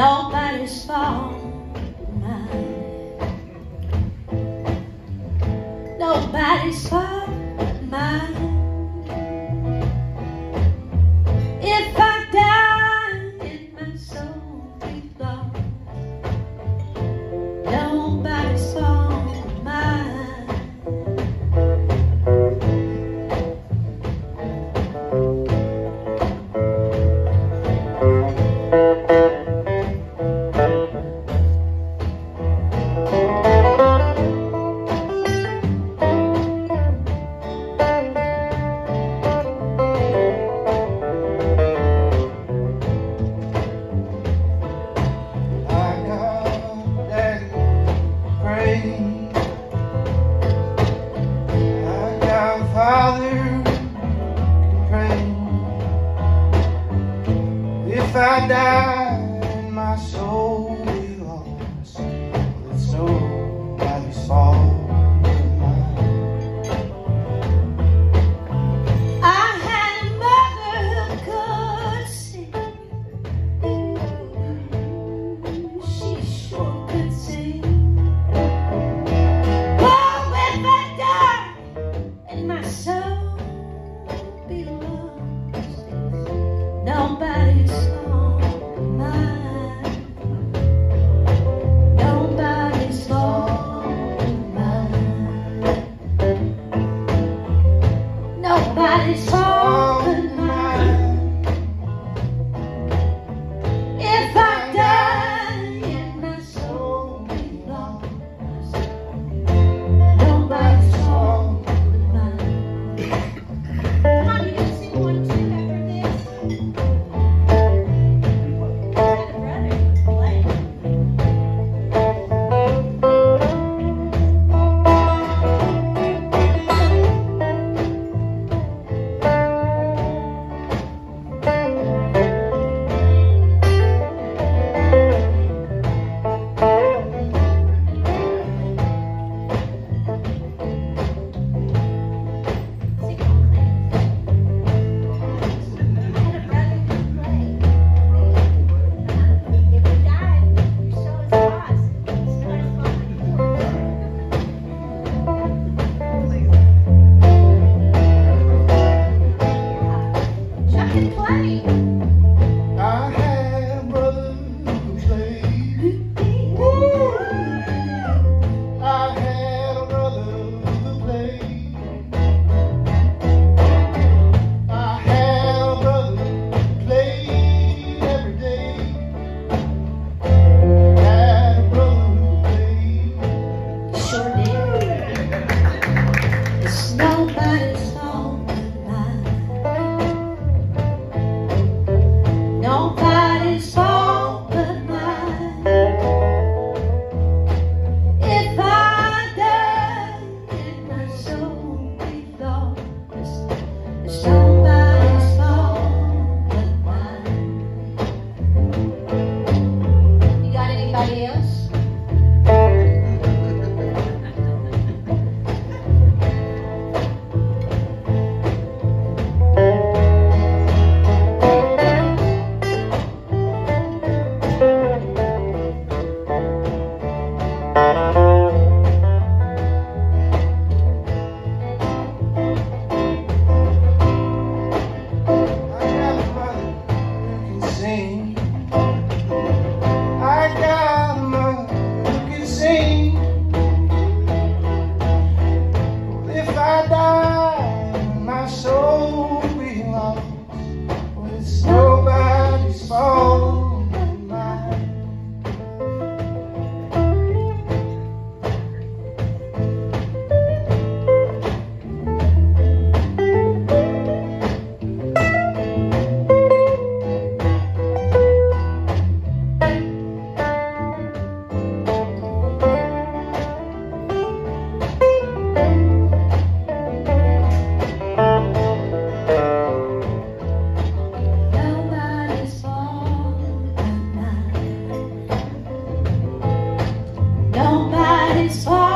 nobody's fault mine. Nobody's fault mine. If I die my soul my soul. satisfied.